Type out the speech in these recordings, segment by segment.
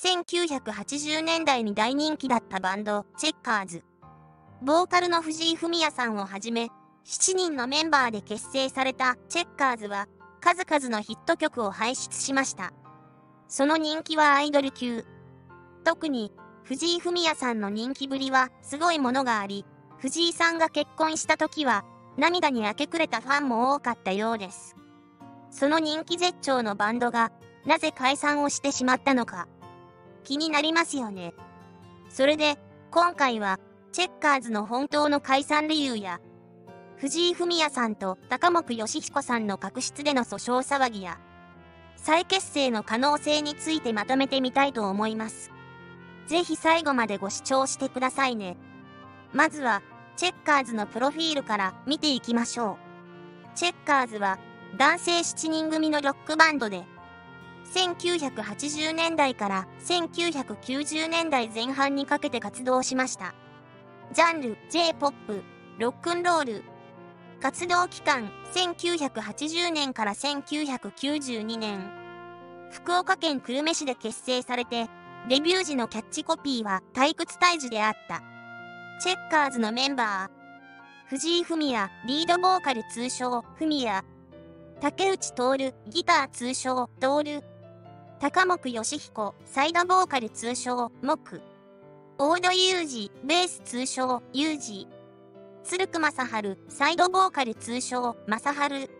1980年代に大人気だったバンド、チェッカーズ。ボーカルの藤井フミヤさんをはじめ、7人のメンバーで結成されたチェッカーズは、数々のヒット曲を輩出しました。その人気はアイドル級。特に、藤井フミヤさんの人気ぶりはすごいものがあり、藤井さんが結婚した時は、涙に明け暮れたファンも多かったようです。その人気絶頂のバンドが、なぜ解散をしてしまったのか、気になりますよね。それで、今回は、チェッカーズの本当の解散理由や、藤井フミヤさんと高木義彦さんの確執での訴訟騒ぎや、再結成の可能性についてまとめてみたいと思います。ぜひ最後までご視聴してくださいね。まずは、チェッカーズのプロフィールから見ていきましょう。チェッカーズは、男性7人組のロックバンドで、1980年代から1990年代前半にかけて活動しました。ジャンル J-POP、ロックンロール。活動期間1980年から1992年。福岡県久留米市で結成されて、デビュー時のキャッチコピーは退屈退治であった。チェッカーズのメンバー。藤井文也、リードボーカル通称、文也。竹内徹、ギター通称、徹。高木義彦、サイドボーカル通称、木。大戸裕二、ベース通称、裕二。鶴久正治、サイドボーカル通称、正治。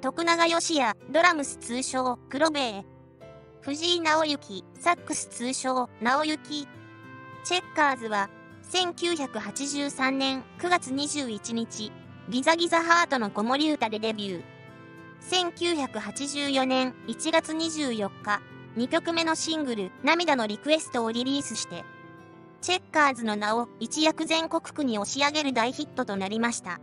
徳永義也、ドラムス通称、黒兵衛。藤井直之、サックス通称、直之。チェッカーズは、1983年9月21日、ギザギザハートの子守歌でデビュー。1984年1月24日、2曲目のシングル、涙のリクエストをリリースして、チェッカーズの名を一躍全国区に押し上げる大ヒットとなりました。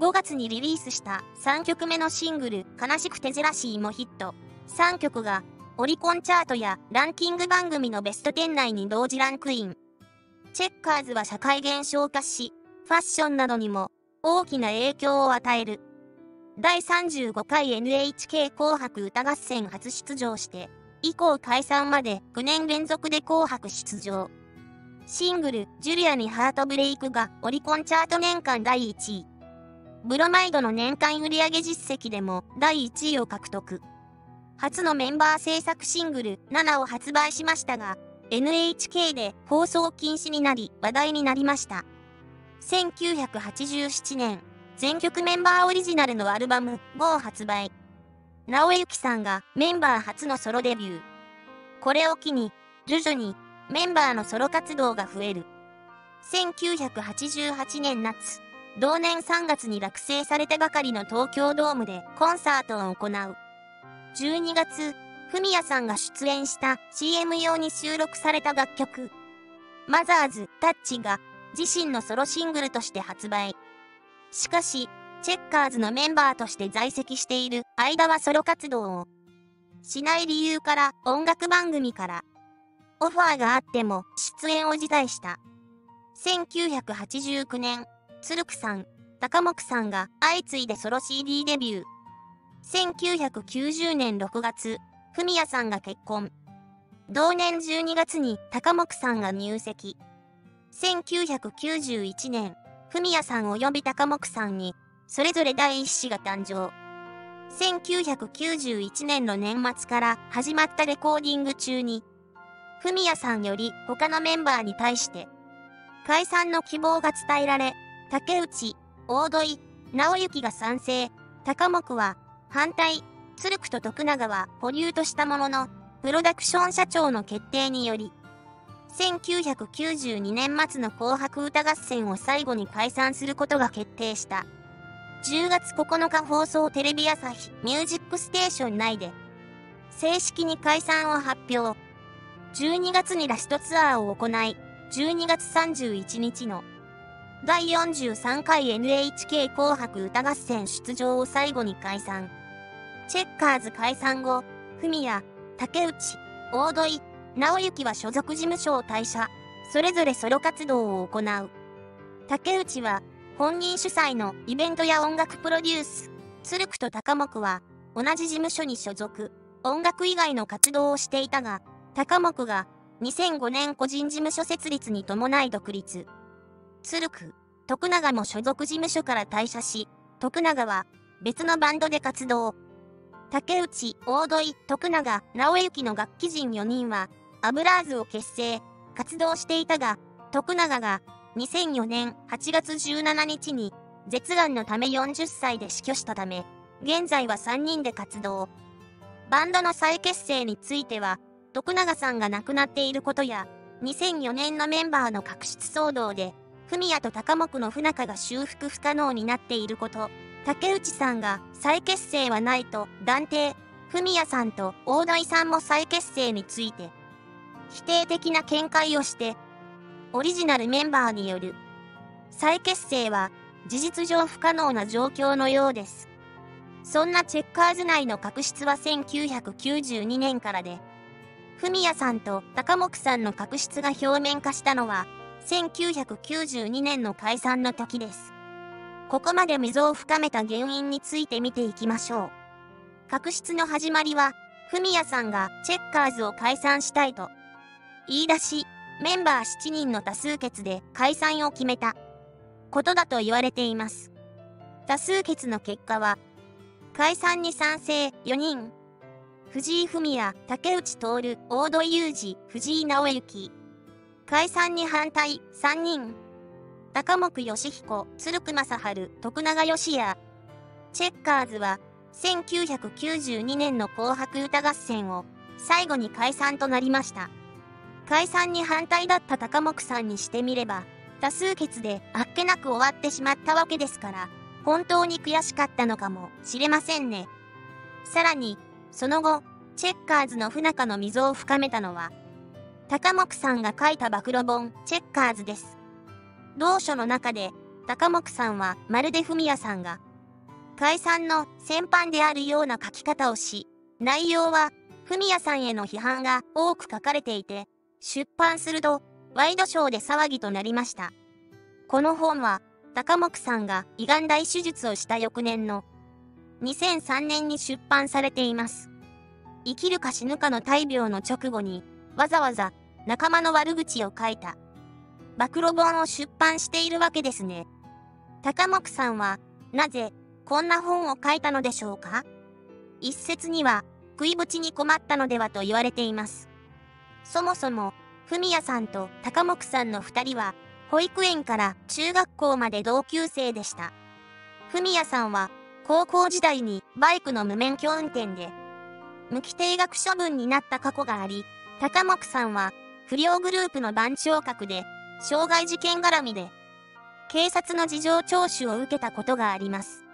5月にリリースした3曲目のシングル、悲しくてジェラシーもヒット。3曲がオリコンチャートやランキング番組のベスト10内に同時ランクイン。チェッカーズは社会現象化し、ファッションなどにも大きな影響を与える。第35回 NHK 紅白歌合戦初出場して、以降解散まで9年連続で紅白出場。シングル、ジュリアにハートブレイクがオリコンチャート年間第1位。ブロマイドの年間売上実績でも第1位を獲得。初のメンバー制作シングル7を発売しましたが、NHK で放送禁止になり話題になりました。1987年、全曲メンバーオリジナルのアルバム5を発売。直之さんがメンバー初のソロデビュー。これを機に、徐々にメンバーのソロ活動が増える。1988年夏、同年3月に落成されたばかりの東京ドームでコンサートを行う。12月、フミヤさんが出演した CM 用に収録された楽曲、マザーズ・タッチが自身のソロシングルとして発売。しかし、チェッカーズのメンバーとして在籍している間はソロ活動をしない理由から音楽番組からオファーがあっても出演を辞退した。1989年、鶴久さん、高木さんが相次いでソロ CD デビュー。1990年6月、フミヤさんが結婚。同年12月に高木さんが入籍。1991年、フミヤさん及び高木さんに、それぞれ第一子が誕生。1991年の年末から始まったレコーディング中に、フミヤさんより他のメンバーに対して、解散の希望が伝えられ、竹内、大土井、直行が賛成、高木は反対、鶴久と徳永は保留としたものの、プロダクション社長の決定により、1992年末の紅白歌合戦を最後に解散することが決定した。10月9日放送テレビ朝日ミュージックステーション内で、正式に解散を発表。12月にラストツアーを行い、12月31日の第43回 NHK 紅白歌合戦出場を最後に解散。チェッカーズ解散後、フミヤ、竹内、大土井、直行は所属事務所を退社、それぞれソロ活動を行う。竹内は、本人主催のイベントや音楽プロデュース、鶴久と高木は、同じ事務所に所属、音楽以外の活動をしていたが、高木が2005年個人事務所設立に伴い独立。鶴久、徳永も所属事務所から退社し、徳永は別のバンドで活動。竹内、大土井、徳永、直之の楽器人4人は、アブラーズを結成、活動していたが、徳永が2004年8月17日に、舌がんのため40歳で死去したため、現在は3人で活動。バンドの再結成については、徳永さんが亡くなっていることや、2004年のメンバーの確執騒動で、文也と高木の不仲が修復不可能になっていること、竹内さんが再結成はないと断定、文也さんと大台さんも再結成について、否定的な見解をして、オリジナルメンバーによる再結成は事実上不可能な状況のようです。そんなチェッカーズ内の確執は1992年からで、文也さんと高木さんの確執が表面化したのは、1992年の解散の時です。ここまで溝を深めた原因について見ていきましょう。確執の始まりは、文也さんがチェッカーズを解散したいと言い出し、メンバー7人の多数決で解散を決めたことだと言われています。多数決の結果は、解散に賛成4人、藤井文也、竹内徹、大戸裕二、藤井直之。解散に反対、3人。高木義彦、鶴久正治、徳永義也。チェッカーズは、1992年の紅白歌合戦を、最後に解散となりました。解散に反対だった高木さんにしてみれば、多数決であっけなく終わってしまったわけですから、本当に悔しかったのかもしれませんね。さらに、その後、チェッカーズの不仲の溝を深めたのは、高木さんが書いた暴露本、チェッカーズです。同書の中で、高木さんはまるで文也さんが、解散の先般であるような書き方をし、内容は、文也さんへの批判が多く書かれていて、出版すると、ワイドショーで騒ぎとなりました。この本は、高木さんが胃がん大手術をした翌年の2003年に出版されています。生きるか死ぬかの大病の直後に、わざわざ仲間の悪口を書いた。暴露本を出版しているわけですね。高木さんは、なぜ、こんな本を書いたのでしょうか？一説には、食いぶちに困ったのではと言われています。そもそも、文也さんと高木さんの二人は、保育園から中学校まで同級生でした。文也さんは、高校時代にバイクの無免許運転で無期定額処分になった過去があり、高木さんは不良グループの番長格で、傷害事件絡みで、警察の事情聴取を受けたことがあります。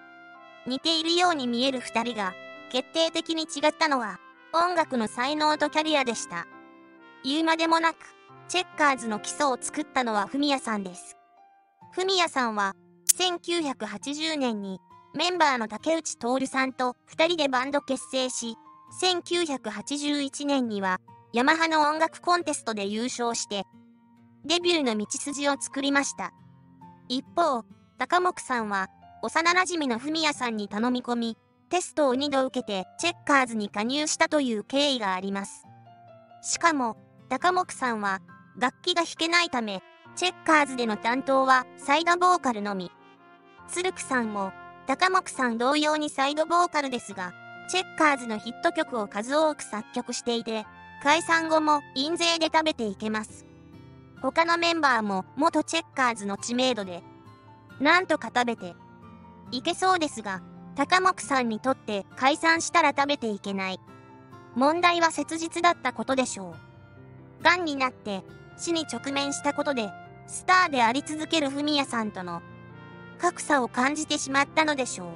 似ているように見える二人が、決定的に違ったのは、音楽の才能とキャリアでした。言うまでもなく、チェッカーズの基礎を作ったのはフミヤさんです。フミヤさんは、1980年にメンバーの竹内徹さんと2人でバンド結成し、1981年には、ヤマハの音楽コンテストで優勝して、デビューの道筋を作りました。一方、高木さんは、幼馴染の文也さんに頼み込み、テストを2度受けてチェッカーズに加入したという経緯があります。しかも、高木さんは、楽器が弾けないため、チェッカーズでの担当はサイドボーカルのみ。鶴久さんも、高木さん同様にサイドボーカルですが、チェッカーズのヒット曲を数多く作曲していて、解散後も印税で食べていけます。他のメンバーも元チェッカーズの知名度で、なんとか食べていけそうですが、高木さんにとって解散したら食べていけない。問題は切実だったことでしょう。癌になって死に直面したことで、スターであり続けるフミヤさんとの格差を感じてしまったのでしょう。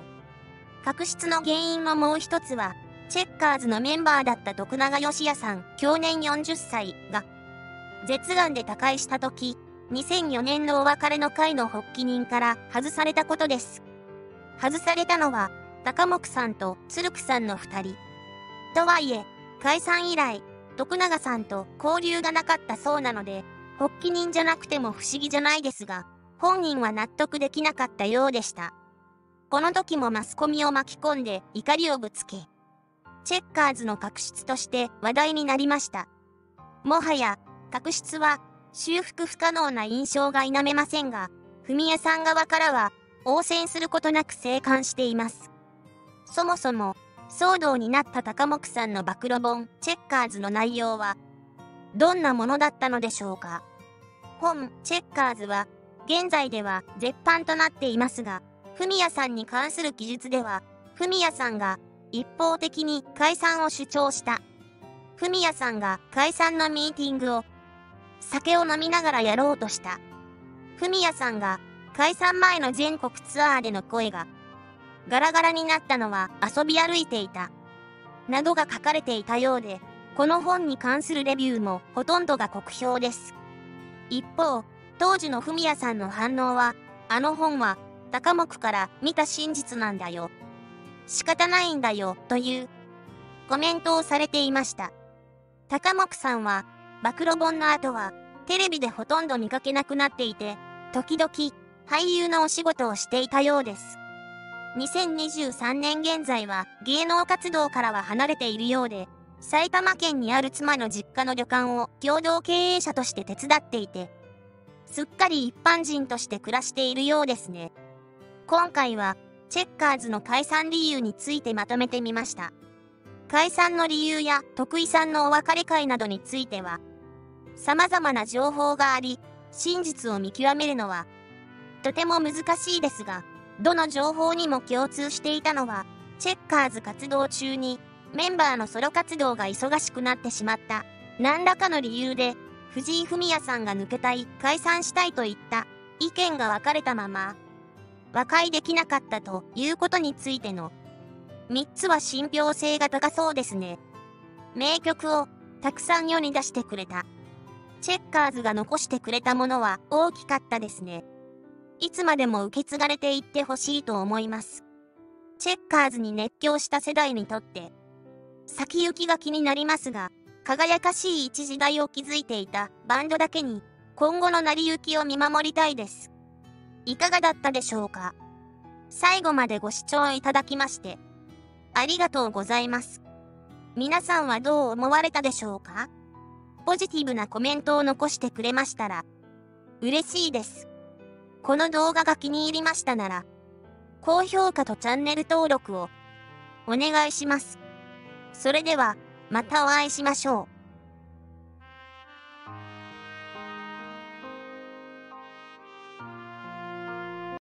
確執の原因のもう一つは、チェッカーズのメンバーだった徳永義也さん、去年40歳が、舌がんで他界した時、2004年のお別れの会の発起人から外されたことです。外されたのは、高木さんと鶴久さんの二人。とはいえ、解散以来、徳永さんと交流がなかったそうなので、発起人じゃなくても不思議じゃないですが、本人は納得できなかったようでした。この時もマスコミを巻き込んで怒りをぶつけ、チェッカーズの確執として話題になりました。もはや、確執は修復不可能な印象が否めませんが、文江さん側からは、応戦することなく生還しています。そもそも、騒動になった高木さんの暴露本、チェッカーズの内容は、どんなものだったのでしょうか？本、チェッカーズは、現在では絶版となっていますが、文也さんに関する記述では、文也さんが一方的に解散を主張した。文也さんが解散のミーティングを酒を飲みながらやろうとした。文也さんが解散前の全国ツアーでの声がガラガラになったのは遊び歩いていた。などが書かれていたようで、この本に関するレビューもほとんどが酷評です。一方、当時の文也さんの反応は、あの本は高木から見た真実なんだよ。仕方ないんだよ、というコメントをされていました。高木さんは、暴露本の後は、テレビでほとんど見かけなくなっていて、時々、俳優のお仕事をしていたようです。2023年現在は芸能活動からは離れているようで、埼玉県にある妻の実家の旅館を共同経営者として手伝っていて、すっかり一般人として暮らしているようですね。今回は、チェッカーズの解散理由についてまとめてみました。解散の理由や徳井さんのお別れ会などについては、様々な情報があり、真実を見極めるのは、とても難しいですが、どの情報にも共通していたのは、チェッカーズ活動中に、メンバーのソロ活動が忙しくなってしまった、何らかの理由で、藤井フミヤさんが抜けたい、解散したいといった意見が分かれたまま、和解できなかったということについての3つは信憑性が高そうですね。名曲をたくさん世に出してくれた。チェッカーズが残してくれたものは大きかったですね。いつまでも受け継がれていってほしいと思います。チェッカーズに熱狂した世代にとって、先行きが気になりますが、輝かしい一時代を築いていたバンドだけに、今後の成り行きを見守りたいです。いかがだったでしょうか？最後までご視聴いただきまして、ありがとうございます。皆さんはどう思われたでしょうか？ポジティブなコメントを残してくれましたら、嬉しいです。この動画が気に入りましたなら、高評価とチャンネル登録をお願いします。それでは、またお会いしましょう。